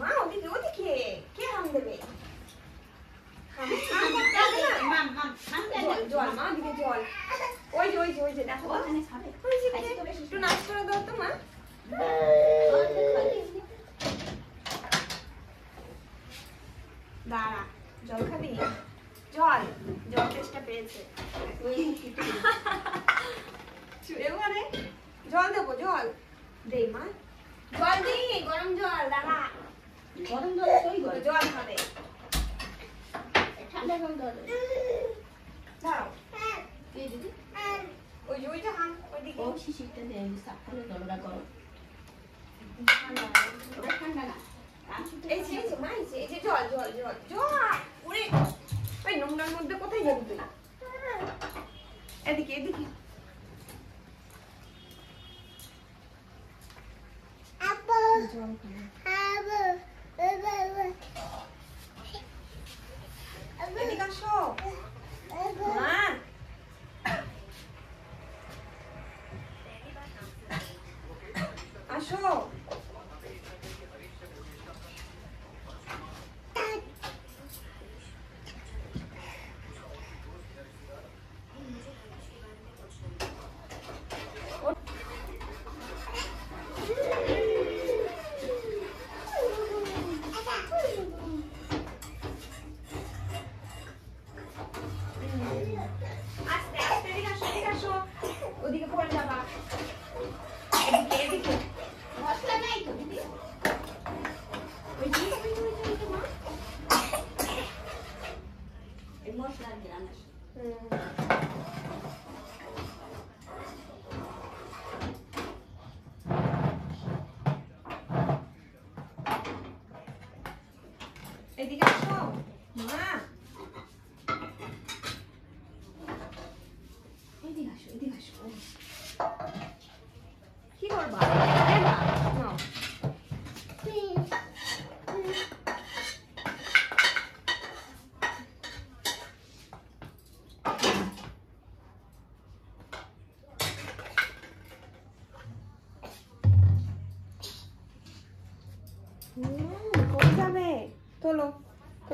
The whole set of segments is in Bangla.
মা ওদিকে ওদিকে কে হাম দেবে জল মা ওদিকে জল ওই যে ওই যে ওই যে দেখো খাবে একটু নাচ করে দাও তো মা দাঁড়া জল খাবি জল জল চেষ্টা পেয়েছে এবারে জল দেবো জল দে মা জল দিই গরম জল দাঁড়া গরম জল সই করে জল খাবে ঠান্ডা জল দাও দাঁড়াও দিদি ওই যে ওইটা হাম ওইদিকে ও শিশিরটা দিয়ে সাফলে জলটা গরম ওটা ঠান্ডা না এই যে এই যে মা এই যে এই যে জল জল জল জল ওরে ওই নোংরার মধ্যে কোথায় যাবি তুই এদিকে এদিকে জল খাবে এদিকে আসো মা আসো আস্তে আস্তে এদিকে আসো এদিকে আসো ওদিকে পড়ে যাবা এদিকে এদিকে মশলা নাই তো দিদি ওই যে ওই যে, ওই যে, ওই যে, মা এই মশলা দিয়ে এদিকে আসো। মা। এদিকে আসো এদিকে আসো। কি করবা?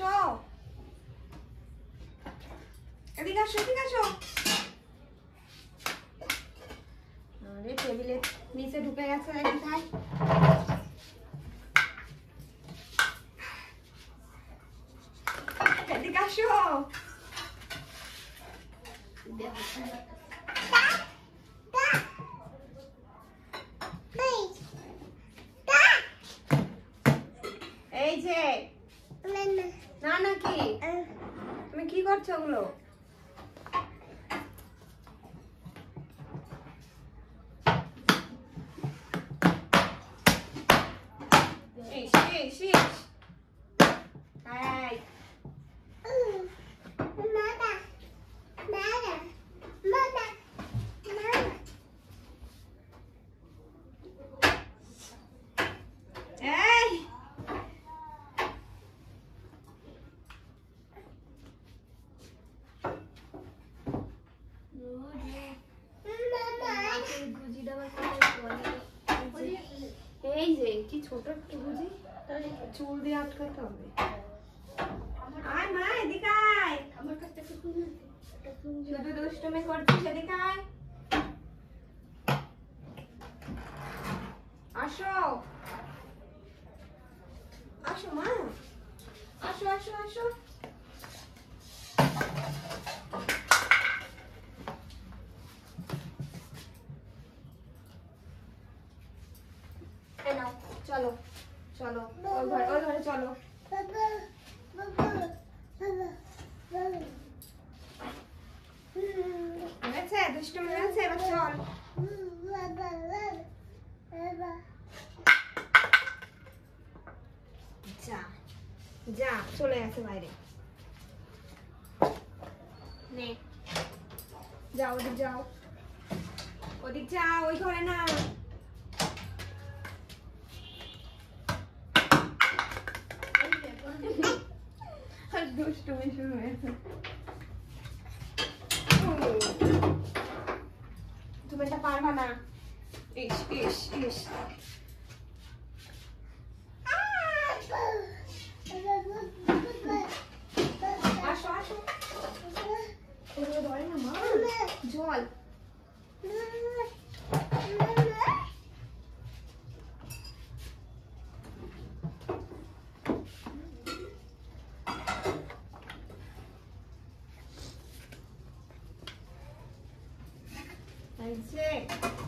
আসো এদিকে আসো এদিকে আসো। আরে টেবিলের নিচে ঢুকে গেছে নাকি এদিকে আসো। এই যে। না নাকি তুমি কি করছ ওগুলো ইস, ইস। এই, এই। এই যে কি ছোট একটু বুঝি? চুল দিয়ে আটকাতে হবে। আয় মা এদিকে আয়। আমার কাছে একটা ফুল একটা ফুল শুধু দুষ্টুমি করছিস এদিকে আয়। আসো। আসো মা। চলো চলো ওই ঘরে ওই ঘরে চলো। হয়েছে দুষ্টু হয়েছে এবার চল। যা যা চলে গেছে বাইরে। নে। যাও ওদিক যাও। ওদিক যাও ওই ঘরে না। আর দুষ্টুমি শুরু হয়েছে তুমি এটা পারবা না ইস ইস ইস আসো আসো ওগুলো ধরে না মা জল এই যে